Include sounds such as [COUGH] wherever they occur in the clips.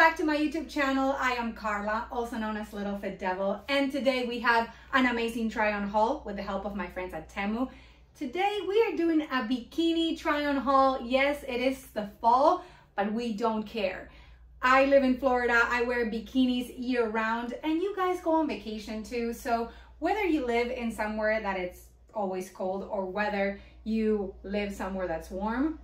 back to my YouTube channel. I am Carla, also known as Little Fit Devil, and today we have an amazing try-on haul with the help of my friends at Temu. Today we are doing a bikini try-on haul. Yes, it is the fall, but we don't care. I live in Florida, I wear bikinis year round, and you guys go on vacation too, so whether you live in somewhere that it's always cold or whether you live somewhere that's warm,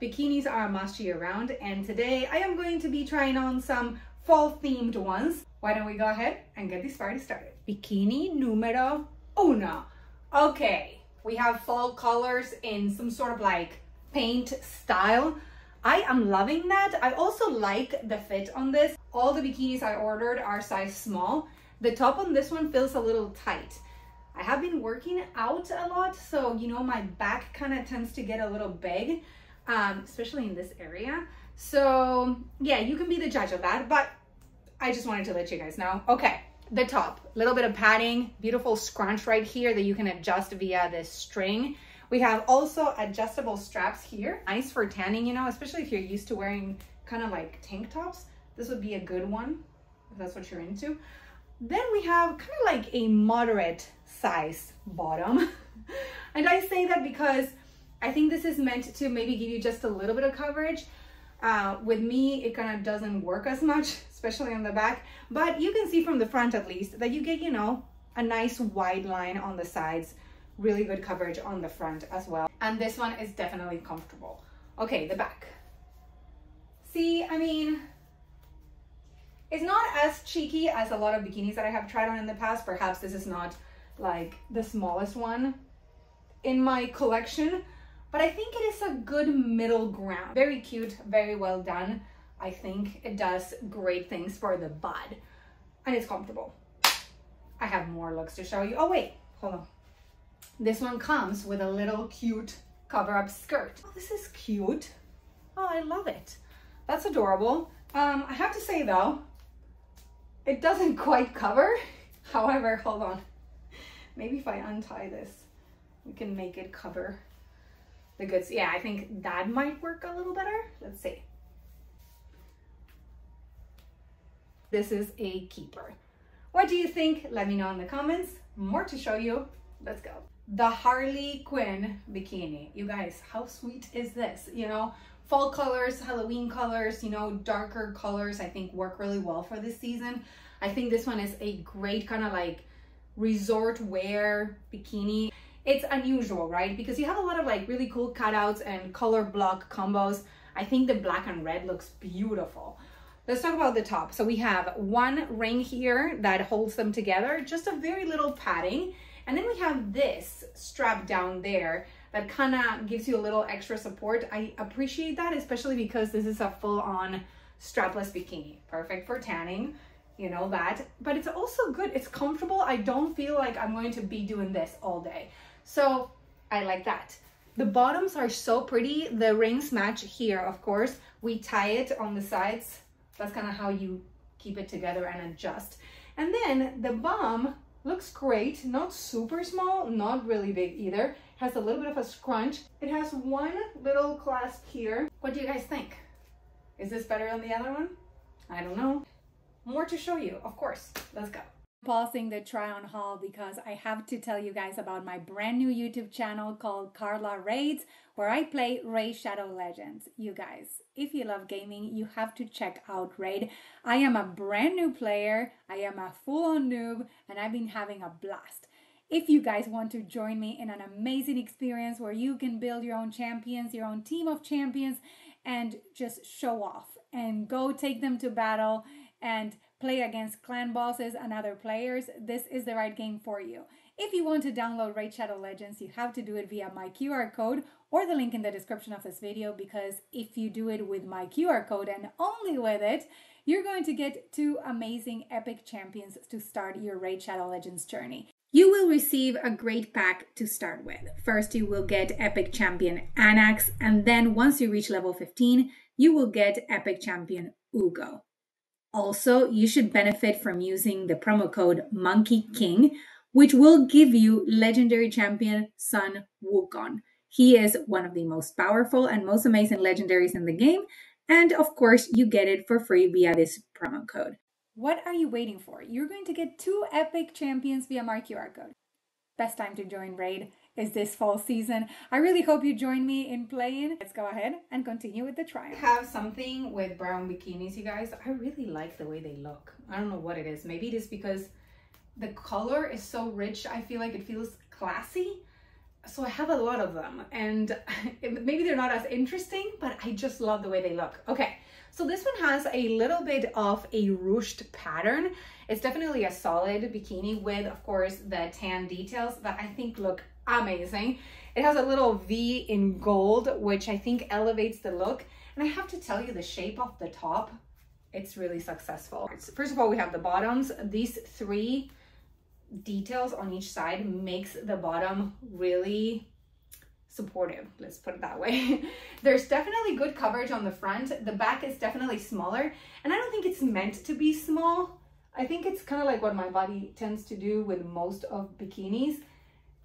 Bikinis are a must year round and today I am going to be trying on some fall themed ones. Why don't we go ahead and get this party started. Bikini numero uno. Okay, we have fall colors in some sort of like paint style. I am loving that. I also like the fit on this. All the bikinis I ordered are size small. The top on this one feels a little tight. I have been working out a lot, so you know my back kind of tends to get a little big um, especially in this area. So yeah, you can be the judge of that, but I just wanted to let you guys know. Okay, the top, little bit of padding, beautiful scrunch right here that you can adjust via this string. We have also adjustable straps here. Nice for tanning, you know, especially if you're used to wearing kind of like tank tops. This would be a good one if that's what you're into. Then we have kind of like a moderate size bottom. [LAUGHS] and I say that because I think this is meant to maybe give you just a little bit of coverage. Uh, with me, it kind of doesn't work as much, [LAUGHS] especially on the back, but you can see from the front at least that you get, you know, a nice wide line on the sides, really good coverage on the front as well. And this one is definitely comfortable. Okay, the back. See, I mean, it's not as cheeky as a lot of bikinis that I have tried on in the past. Perhaps this is not like the smallest one in my collection, but I think it is a good middle ground. Very cute, very well done. I think it does great things for the bud and it's comfortable. I have more looks to show you. Oh wait, hold on. This one comes with a little cute cover up skirt. Oh, this is cute. Oh, I love it. That's adorable. Um, I have to say though, it doesn't [LAUGHS] quite cover. However, hold on. Maybe if I untie this, we can make it cover the goods. Yeah, I think that might work a little better. Let's see. This is a keeper. What do you think? Let me know in the comments. More to show you. Let's go. The Harley Quinn bikini. You guys, how sweet is this? You know, fall colors, Halloween colors, you know, darker colors, I think work really well for this season. I think this one is a great kind of like resort wear bikini it's unusual, right? Because you have a lot of like really cool cutouts and color block combos. I think the black and red looks beautiful. Let's talk about the top. So we have one ring here that holds them together, just a very little padding. And then we have this strap down there that kind of gives you a little extra support. I appreciate that, especially because this is a full on strapless bikini. Perfect for tanning, you know that. But it's also good, it's comfortable. I don't feel like I'm going to be doing this all day. So I like that. The bottoms are so pretty. The rings match here, of course. We tie it on the sides. That's kind of how you keep it together and adjust. And then the bum looks great. Not super small, not really big either. Has a little bit of a scrunch. It has one little clasp here. What do you guys think? Is this better than the other one? I don't know. More to show you, of course. Let's go pausing the try on haul because I have to tell you guys about my brand new YouTube channel called Carla Raids, where I play Raid Shadow Legends. You guys, if you love gaming, you have to check out Raid. I am a brand new player, I am a full on noob, and I've been having a blast. If you guys want to join me in an amazing experience where you can build your own champions, your own team of champions, and just show off and go take them to battle and play against clan bosses and other players, this is the right game for you. If you want to download Raid Shadow Legends, you have to do it via my QR code or the link in the description of this video because if you do it with my QR code and only with it, you're going to get two amazing epic champions to start your Raid Shadow Legends journey. You will receive a great pack to start with. First, you will get Epic Champion Anax, and then once you reach level 15, you will get Epic Champion Uugo. Also, you should benefit from using the promo code Monkey King, which will give you legendary champion Sun Wukong. He is one of the most powerful and most amazing legendaries in the game, And of course, you get it for free via this promo code. What are you waiting for? You're going to get two epic champions via my QR code. Best time to join Raid is this fall season. I really hope you join me in playing. Let's go ahead and continue with the try. Have something with brown bikinis, you guys. I really like the way they look. I don't know what it is. Maybe it is because the color is so rich. I feel like it feels classy. So I have a lot of them and [LAUGHS] maybe they're not as interesting, but I just love the way they look. Okay, so this one has a little bit of a ruched pattern. It's definitely a solid bikini with, of course, the tan details that I think look amazing. It has a little V in gold, which I think elevates the look. And I have to tell you, the shape of the top, it's really successful. First of all, we have the bottoms. These three details on each side makes the bottom really supportive let's put it that way. [LAUGHS] There's definitely good coverage on the front. The back is definitely smaller and i don't think it's meant to be small. I think it's kind of like what my body tends to do with most of bikinis.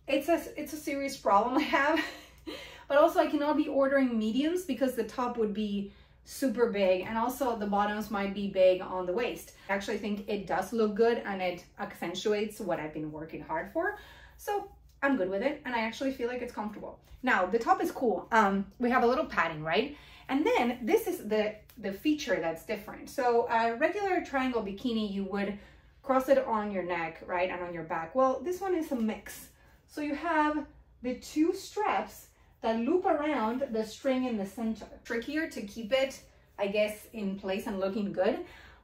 It's a it's a serious problem i have [LAUGHS] but also i cannot be ordering mediums because the top would be super big and also the bottoms might be big on the waist. I actually think it does look good and it accentuates what I've been working hard for. So I'm good with it and I actually feel like it's comfortable. Now the top is cool. Um, we have a little padding, right? And then this is the, the feature that's different. So a regular triangle bikini, you would cross it on your neck, right? And on your back. Well, this one is a mix. So you have the two straps that loop around the string in the center. Trickier to keep it, I guess, in place and looking good.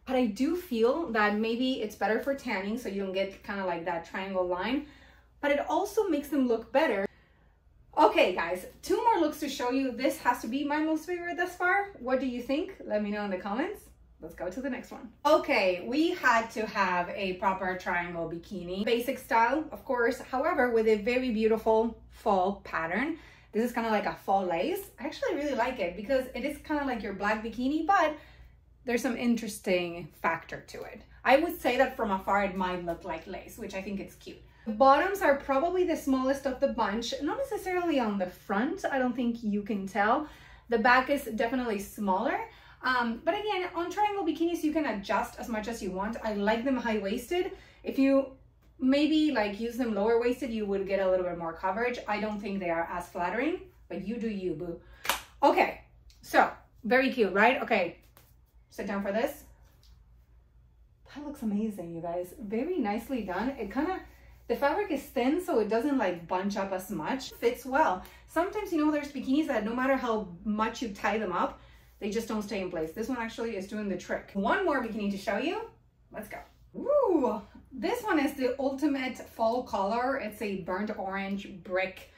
But I do feel that maybe it's better for tanning so you don't get kind of like that triangle line. But it also makes them look better. Okay, guys, two more looks to show you. This has to be my most favorite thus far. What do you think? Let me know in the comments. Let's go to the next one. Okay, we had to have a proper triangle bikini. Basic style, of course, however, with a very beautiful fall pattern. This is kind of like a fall lace. I actually really like it because it is kind of like your black bikini, but there's some interesting factor to it. I would say that from afar it might look like lace, which I think it's cute. The bottoms are probably the smallest of the bunch, not necessarily on the front, I don't think you can tell. The back is definitely smaller, um, but again, on triangle bikinis, you can adjust as much as you want. I like them high-waisted. If you maybe like use them lower waisted, you would get a little bit more coverage. I don't think they are as flattering, but you do you, boo. Okay, so very cute, right? Okay, sit down for this. That looks amazing, you guys. Very nicely done. It kind of, the fabric is thin, so it doesn't like bunch up as much. Fits well. Sometimes, you know, there's bikinis that no matter how much you tie them up, they just don't stay in place. This one actually is doing the trick. One more bikini to show you. Let's go. Ooh, this one is the ultimate fall color. It's a burnt orange brick,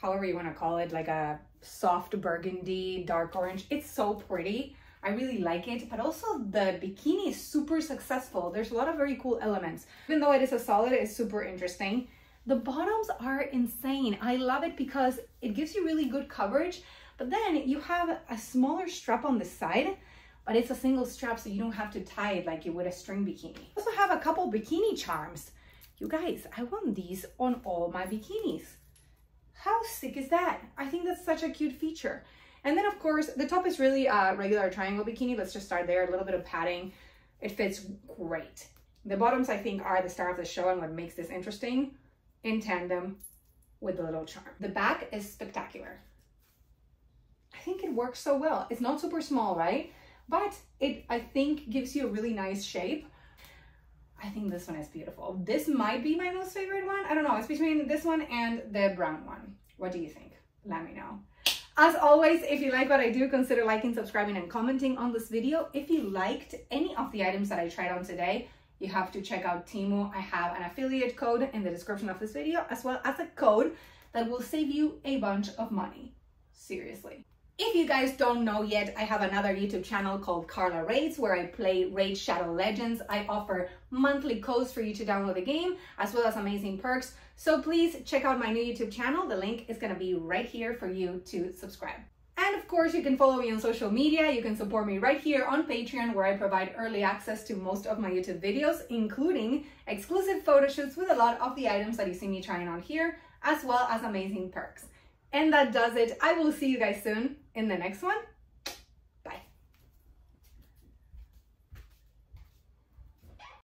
however you want to call it, like a soft burgundy, dark orange. It's so pretty. I really like it, but also the bikini is super successful. There's a lot of very cool elements. Even though it is a solid, it's super interesting. The bottoms are insane. I love it because it gives you really good coverage, but then you have a smaller strap on the side but it's a single strap so you don't have to tie it like you would a string bikini. I also have a couple bikini charms. You guys, I want these on all my bikinis. How sick is that? I think that's such a cute feature. And then of course, the top is really a regular triangle bikini. Let's just start there, a little bit of padding. It fits great. The bottoms, I think, are the star of the show and what makes this interesting in tandem with the little charm. The back is spectacular. I think it works so well. It's not super small, right? But it, I think, gives you a really nice shape. I think this one is beautiful. This might be my most favorite one. I don't know. It's between this one and the brown one. What do you think? Let me know. As always, if you like what I do, consider liking, subscribing, and commenting on this video. If you liked any of the items that I tried on today, you have to check out Temu. I have an affiliate code in the description of this video, as well as a code that will save you a bunch of money. Seriously. If you guys don't know yet, I have another YouTube channel called Carla Raids where I play Raid Shadow Legends. I offer monthly codes for you to download the game as well as amazing perks. So please check out my new YouTube channel. The link is gonna be right here for you to subscribe. And of course, you can follow me on social media. You can support me right here on Patreon where I provide early access to most of my YouTube videos, including exclusive photo shoots with a lot of the items that you see me trying on here, as well as amazing perks. And that does it. I will see you guys soon in the next one.